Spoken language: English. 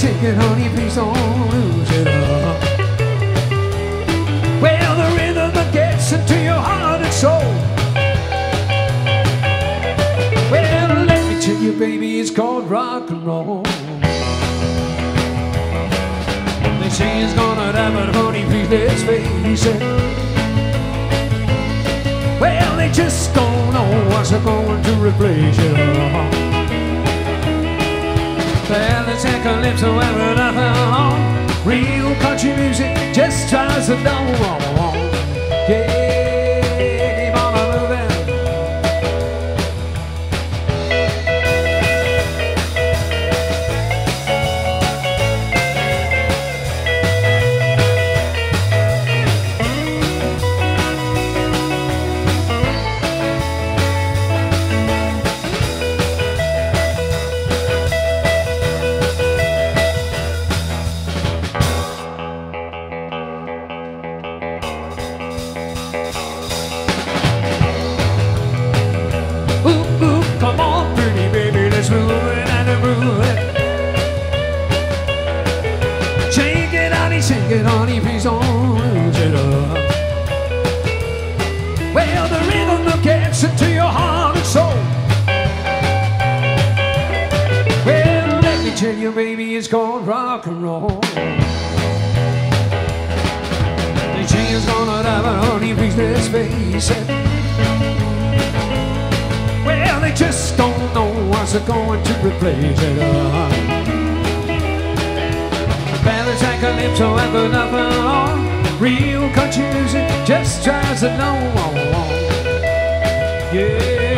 shaking, honey, please don't lose it all. Well, the rhythm that gets into your heart and soul. Well, let me tell you, baby, it's called rock and roll. They say it's gonna happen, honey, please let's face it. Well, they just don't know what's going to replace it. Well, the second lips are ever nothing on. Real country music just tries to know. Yeah, It, honey, please don't lose it up. Well, the rhythm that gets into your heart and soul. Well, let me tell you, baby, it's called rock and roll. The chain's gonna die, but honey, please let's face it. Well, they just don't know what's going to replace it. Uh. Ballads like a lips, so ever nothing on. Real music just know. Yeah, keep on a